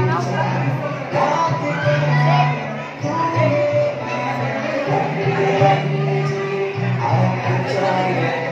I'm trying.